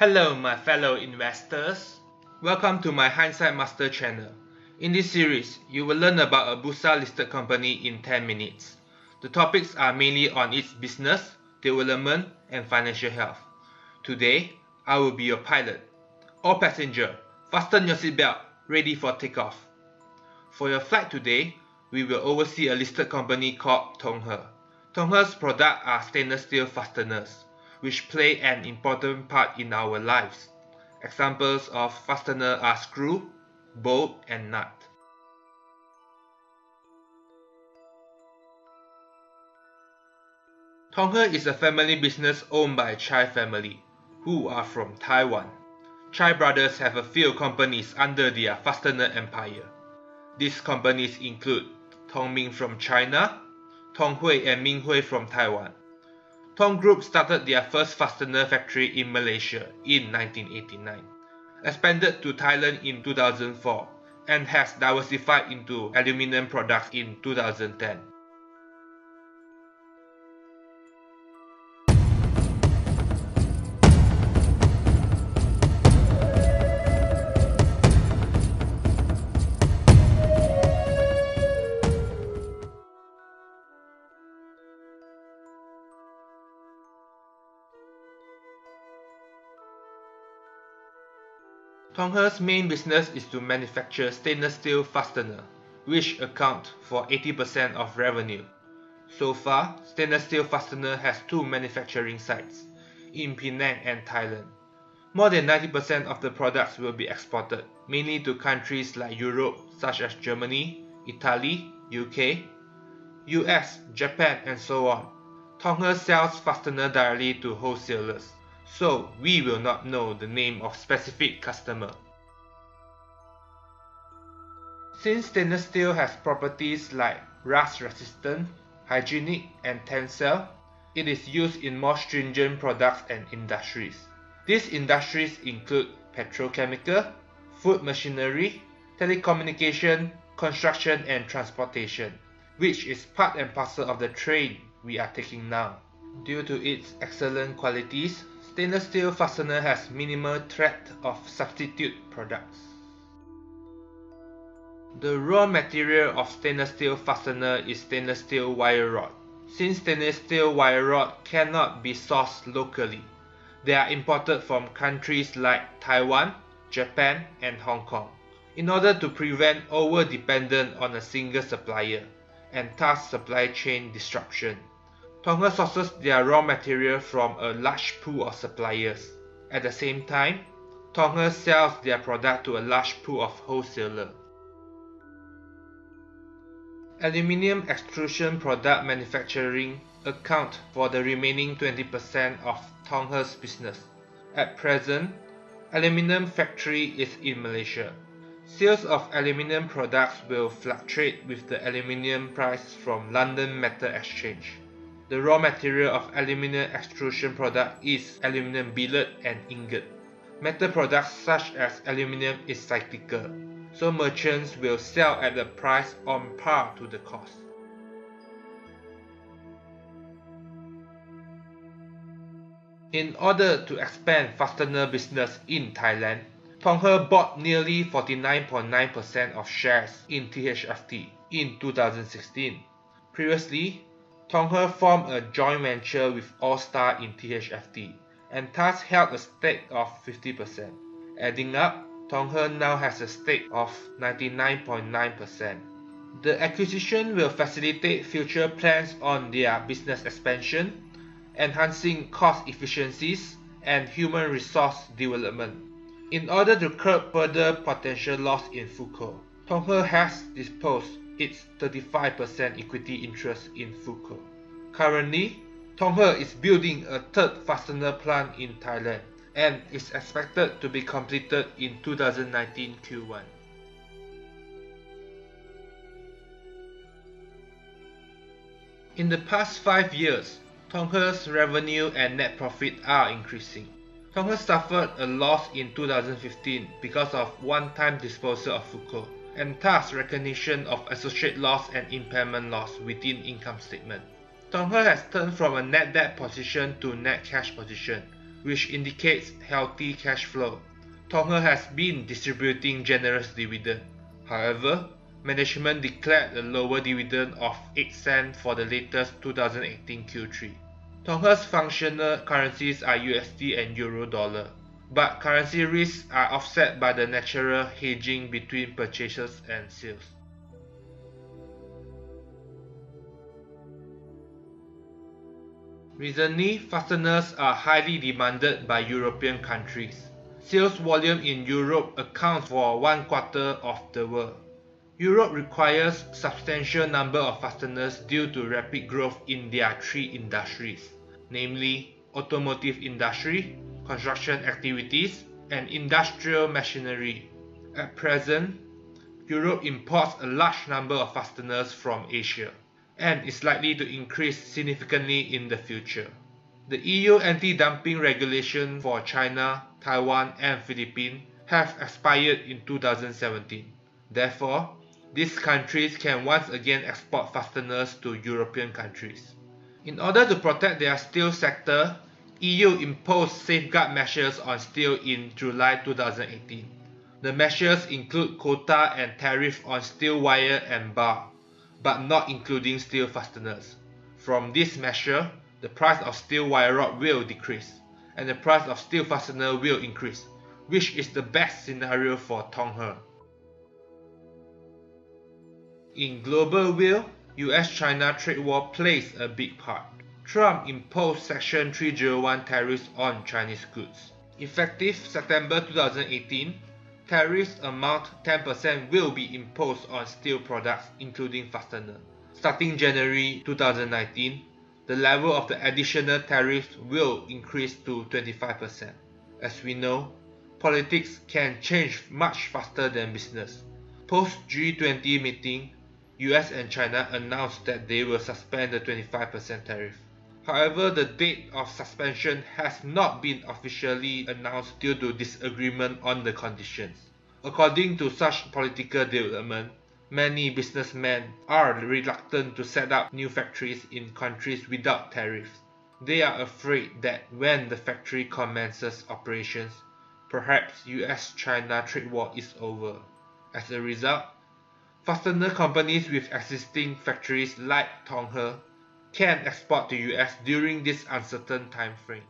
Hello, my fellow investors. Welcome to my Hindsight Master channel. In this series, you will learn about a Bursa listed company in 10 minutes. The topics are mainly on its business, development, and financial health. Today, I will be your pilot. All passenger, fasten your seatbelt, ready for takeoff. For your flight today, we will oversee a listed company called Tongher. Tongher's products are stainless steel fasteners, which play an important part in our lives. Examples of fastener are screw, bolt, and nut. Tongher is a family business owned by Chai family, who are from Taiwan. Chai brothers have a few companies under their fastener empire. These companies include Tongming from China, Tonghui and Minghui from Taiwan. Tong Group started their first fastener factory in Malaysia in 1989, expanded to Thailand in 2004, and has diversified into aluminum products in 2010. Tongher's main business is to manufacture stainless steel fastener, which account for 80% of revenue. So far, stainless steel fastener has two manufacturing sites, in Penang and Thailand. More than 90% of the products will be exported, mainly to countries like Europe such as Germany, Italy, UK, US, Japan and so on. Tongher sells fastener directly to wholesalers so we will not know the name of specific customer. Since stainless steel has properties like rust resistant, hygienic and tensile, it is used in more stringent products and industries. These industries include petrochemical, food machinery, telecommunication, construction and transportation, which is part and parcel of the trade we are taking now. Due to its excellent qualities, Stainless steel fastener has minimal threat of substitute products. The raw material of stainless steel fastener is stainless steel wire rod. Since stainless steel wire rod cannot be sourced locally, they are imported from countries like Taiwan, Japan, and Hong Kong. In order to prevent over-dependence on a single supplier and thus supply chain disruption, Tongher sources their raw material from a large pool of suppliers. At the same time, Tongher sells their product to a large pool of wholesalers. Aluminium extrusion product manufacturing account for the remaining 20% of Tongher's business. At present, aluminum factory is in Malaysia. Sales of aluminum products will fluctuate with the aluminum price from London Metal Exchange. The raw material of aluminum extrusion product is aluminum billet and ingot. Metal products such as aluminum is cyclical, so merchants will sell at the price on par to the cost. In order to expand fastener business in Thailand, Tongher bought nearly 49.9% of shares in THFT in 2016. Previously, Tongher formed a joint venture with All-Star in THFT and thus held a stake of 50%. Adding up, Tongher now has a stake of 99.9%. The acquisition will facilitate future plans on their business expansion, enhancing cost efficiencies and human resource development. In order to curb further potential loss in Fuko, Tongher has disposed its 35% equity interest in Fuko. Currently, Tongher is building a third fastener plant in Thailand and is expected to be completed in 2019 Q1. In the past 5 years, Tongher's revenue and net profit are increasing. Tongher suffered a loss in 2015 because of one-time disposal of Fuko and thus recognition of associate loss and impairment loss within income statement. Tongher has turned from a net debt position to net cash position, which indicates healthy cash flow. Tongher has been distributing generous dividend. However, management declared a lower dividend of 8 cents for the latest 2018 Q3. Tongher's functional currencies are USD and Euro dollar, but currency risks are offset by the natural hedging between purchases and sales. Recently, fasteners are highly demanded by European countries. Sales volume in Europe accounts for one quarter of the world. Europe requires substantial number of fasteners due to rapid growth in their three industries, namely automotive industry, construction activities, and industrial machinery. At present, Europe imports a large number of fasteners from Asia and is likely to increase significantly in the future. The EU anti-dumping regulation for China, Taiwan and Philippines have expired in 2017. Therefore, these countries can once again export fasteners to European countries. In order to protect their steel sector, EU imposed safeguard measures on steel in July 2018. The measures include quota and tariff on steel wire and bar but not including steel fasteners. From this measure, the price of steel wire rod will decrease, and the price of steel fastener will increase, which is the best scenario for Tongher. In global view, US-China trade war plays a big part. Trump imposed Section 301 tariffs on Chinese goods. Effective September 2018, Tariffs amount 10% will be imposed on steel products including fastener. Starting January 2019, the level of the additional tariffs will increase to 25%. As we know, politics can change much faster than business. Post G20 meeting, US and China announced that they will suspend the 25% tariff. However, the date of suspension has not been officially announced due to disagreement on the conditions. According to such political development, many businessmen are reluctant to set up new factories in countries without tariffs. They are afraid that when the factory commences operations, perhaps US-China trade war is over. As a result, fastener companies with existing factories like Tongher can export to US during this uncertain time frame.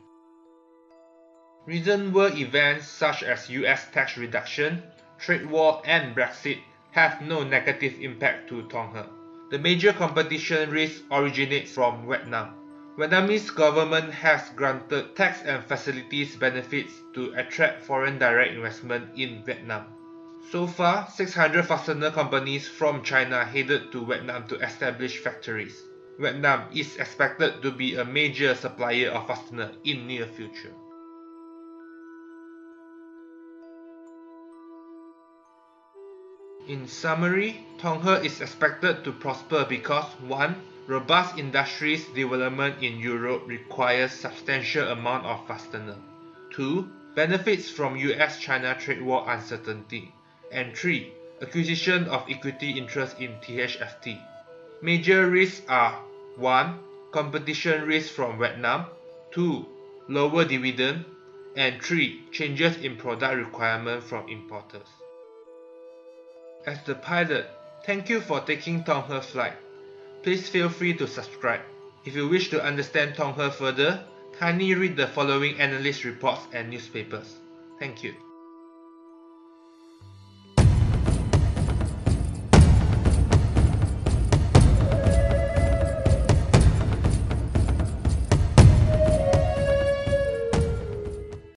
Recent world events such as US tax reduction, trade war and Brexit have no negative impact to Tongher. The major competition risk originates from Vietnam. Vietnamese government has granted tax and facilities benefits to attract foreign direct investment in Vietnam. So far, 600 fastener companies from China headed to Vietnam to establish factories. Vietnam is expected to be a major supplier of fastener in near future. In summary, Tongher is expected to prosper because 1. Robust industries development in Europe requires substantial amount of fastener. 2. Benefits from US-China trade war uncertainty. And 3. Acquisition of equity interest in THFT. Major risks are 1. Competition risk from Vietnam 2. Lower dividend and 3. Changes in product requirement from importers. As the pilot, thank you for taking Tongher flight. Please feel free to subscribe. If you wish to understand Tongher further, kindly read the following analyst reports and newspapers. Thank you.